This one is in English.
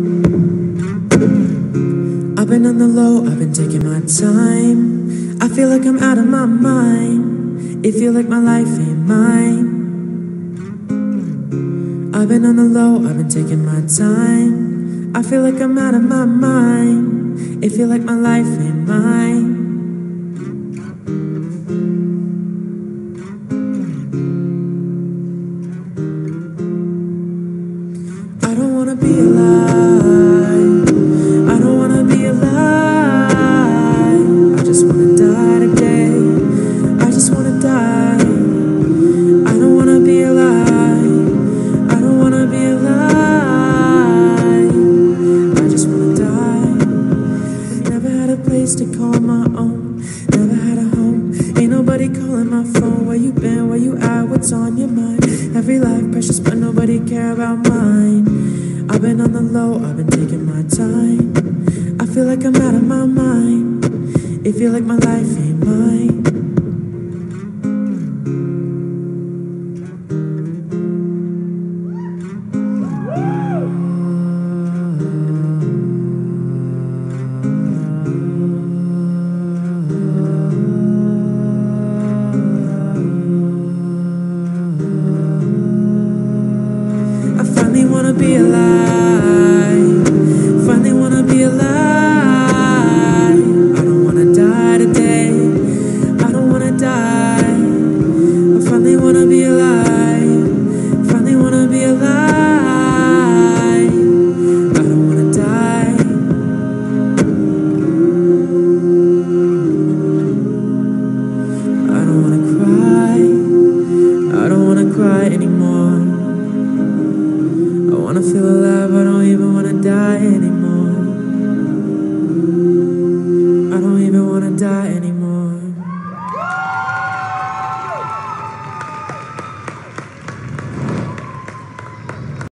I've been on the low, I've been taking my time. I feel like I'm out of my mind. It feel like my life ain't mine. I've been on the low, I've been taking my time. I feel like I'm out of my mind. It feel like my life ain't mine. I don't wanna be alive. I don't wanna be alive. I just wanna die today. I just wanna die. I don't wanna be alive. I don't wanna be alive. I just wanna die. Never had a place to call my own. Never had a home. Ain't nobody calling my phone. Where you been? Where you at? What's on your mind? Every life precious, but nobody care about mine. I've been on the low. I've been taking my time. I feel like I'm out of my mind. It feel like my life ain't mine. I finally wanna be alive. Wanna feel alive, I don't even wanna die anymore. I don't even wanna die anymore.